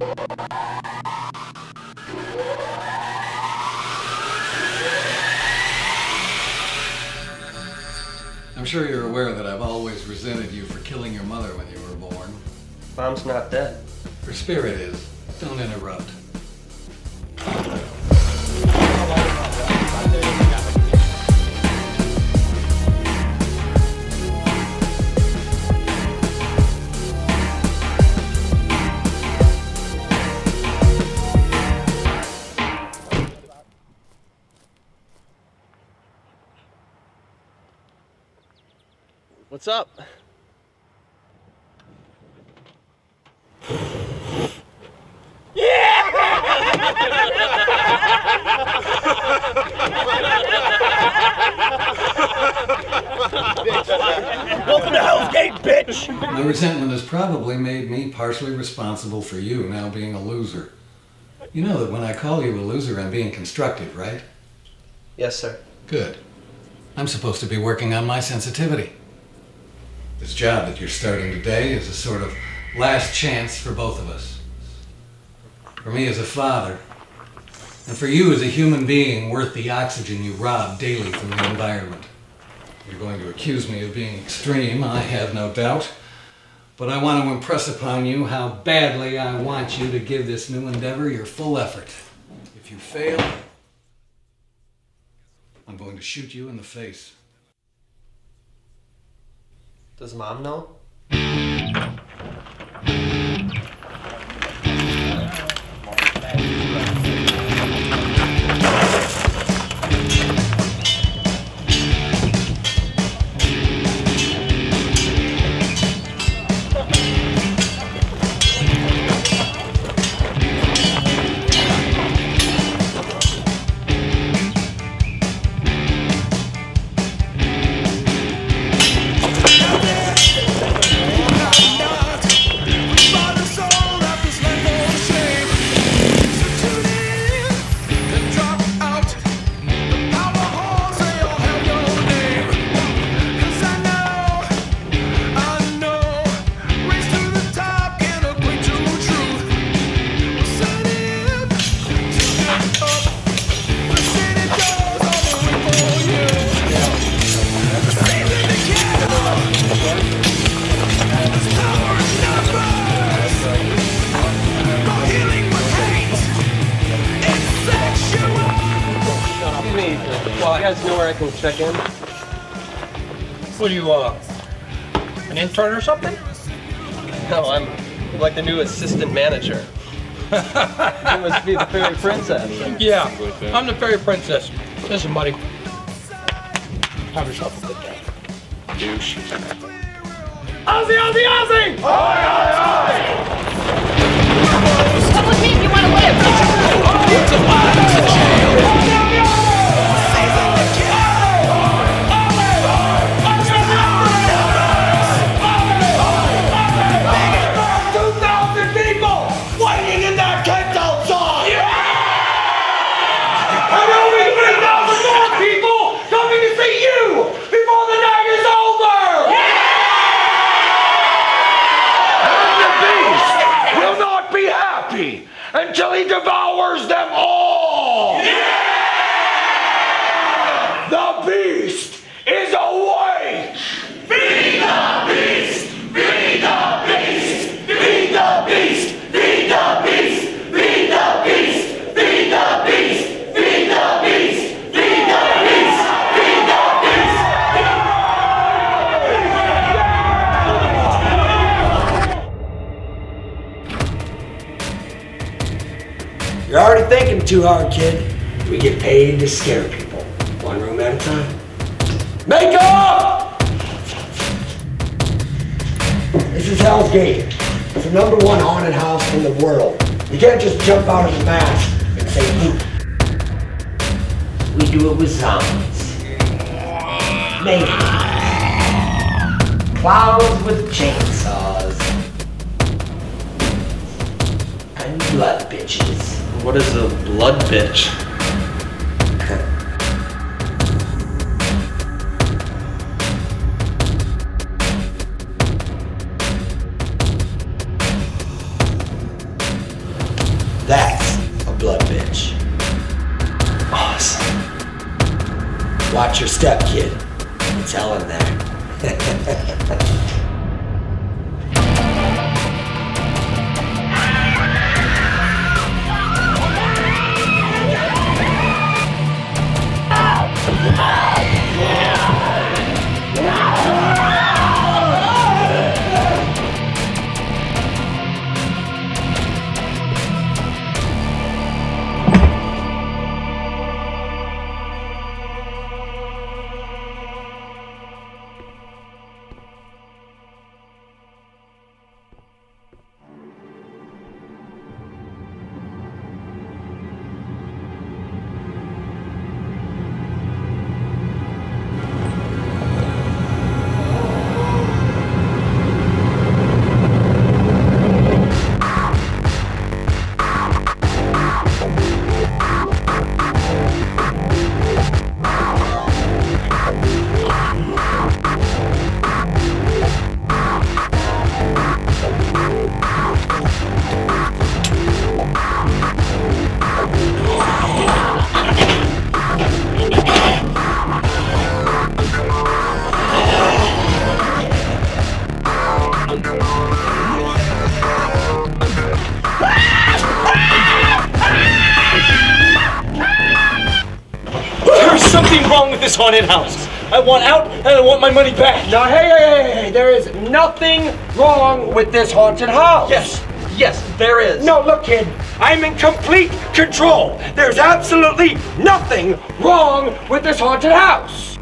I'm sure you're aware that I've always resented you for killing your mother when you were born. Mom's not dead. Her spirit is. Don't interrupt. What's up? Yeah! Welcome to Hell's Gate, bitch! My resentment has probably made me partially responsible for you now being a loser. You know that when I call you a loser, I'm being constructive, right? Yes, sir. Good. I'm supposed to be working on my sensitivity. This job that you're starting today is a sort of last chance for both of us. For me as a father, and for you as a human being worth the oxygen you rob daily from the environment. You're going to accuse me of being extreme, I have no doubt. But I want to impress upon you how badly I want you to give this new endeavor your full effort. If you fail, I'm going to shoot you in the face. Does mom know? Guys know where I can check in? What are you, uh, an intern or something? No, I'm like the new assistant manager. you must be the fairy princess. Yeah, I'm the fairy princess. Listen, buddy. Have yourself a good day. Douche. Ozzy, Ozzy, Ozzy! Come until he devours them all! Too hard, kid. We get paid to scare people, one room at a time. Make up! This is Hell's Gate. It's the number one haunted house in the world. You can't just jump out of the mask and say boop. We do it with zombies. Maybe. Clowns with chainsaws. And blood bitches. What is a blood bitch? That's a blood bitch. Awesome. Watch your step, kid. It's hell in that. something wrong with this haunted house. I want out and I want my money back. Now, hey, hey, hey, hey, there is nothing wrong with this haunted house. Yes, yes, there is. No, look, kid, I'm in complete control. There's absolutely nothing wrong with this haunted house.